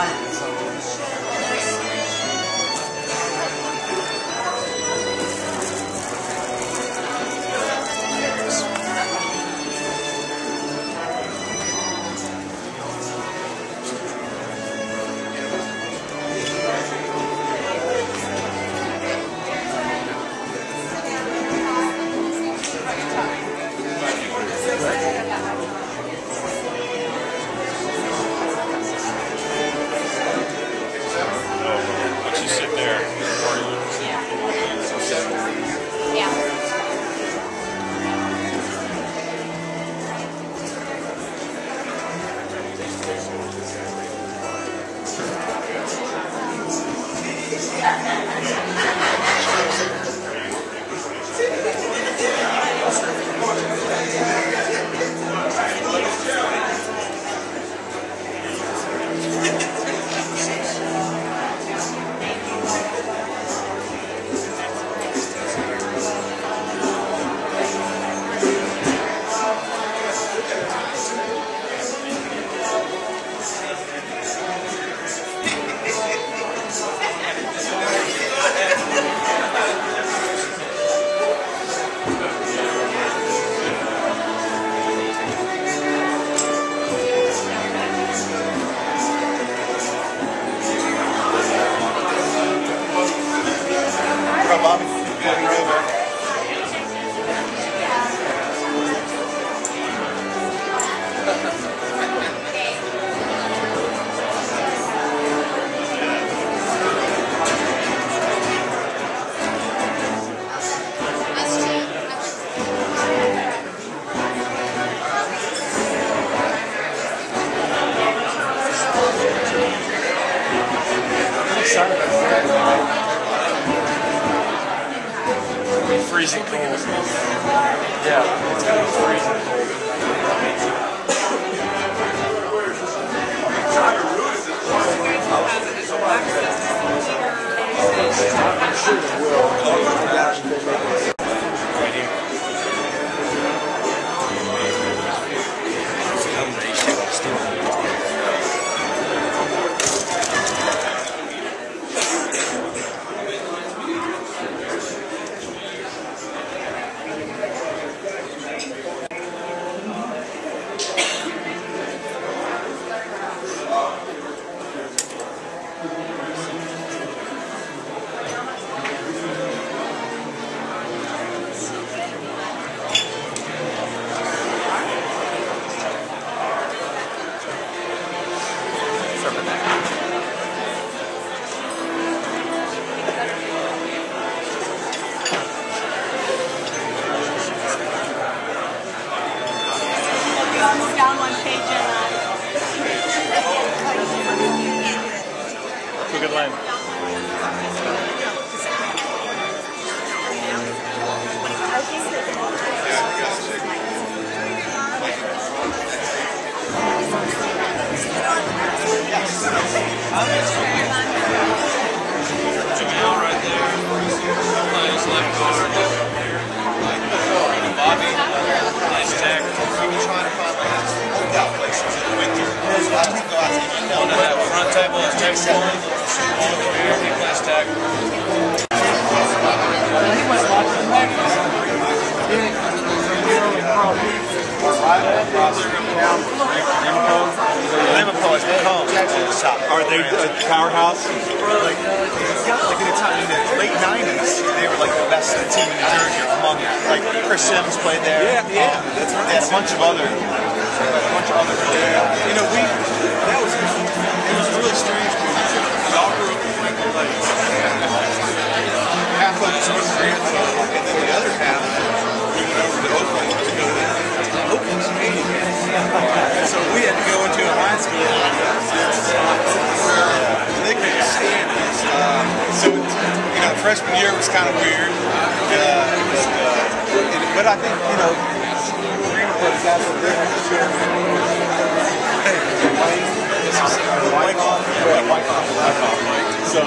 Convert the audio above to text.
Alright. freezing cold. Yeah, it's gonna be freezing. Down one page and uh, Crooked Lane. Jamel On that front table is Texas one. Very nice tackle. Liverpool has become Are they a powerhouse? like, like in the time in the late '90s, they were like the best team in New Jersey among like Chris Simms played there. Yeah, yeah, that's right. They had a bunch of other, a bunch of other players. You know, we strange up in Lakes. Half of grandson, and then the other half we went over to Oakland to go to Oakland Stadium. And so we had to go into a high school where they couldn't stand us. So you know, freshman year was kind of weird. Uh, but, uh, but I think you know, Greenwood were there this Wyckoff. So,